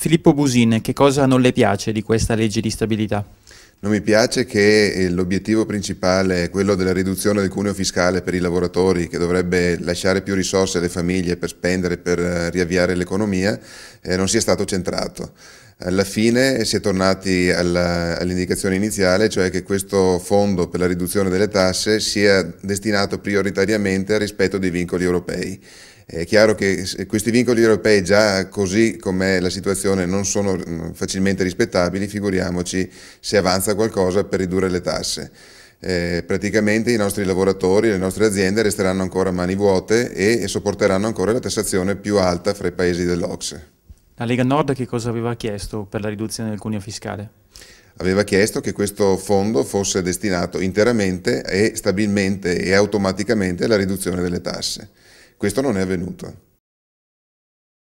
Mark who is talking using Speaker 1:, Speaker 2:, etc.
Speaker 1: Filippo Busin, che cosa non le piace di questa legge di stabilità?
Speaker 2: Non mi piace che l'obiettivo principale, quello della riduzione del cuneo fiscale per i lavoratori, che dovrebbe lasciare più risorse alle famiglie per spendere, per eh, riavviare l'economia, eh, non sia stato centrato. Alla fine si è tornati all'indicazione iniziale, cioè che questo fondo per la riduzione delle tasse sia destinato prioritariamente al rispetto dei vincoli europei. È chiaro che questi vincoli europei già così com'è la situazione non sono mm, facilmente rispettabili, figuriamoci se avanza qualcosa per ridurre le tasse. Eh, praticamente i nostri lavoratori, le nostre aziende resteranno ancora a mani vuote e, e sopporteranno ancora la tassazione più alta fra i paesi dell'Ocse.
Speaker 1: La Lega Nord che cosa aveva chiesto per la riduzione del cuneo fiscale?
Speaker 2: Aveva chiesto che questo fondo fosse destinato interamente e stabilmente e automaticamente alla riduzione delle tasse. Questo non è avvenuto.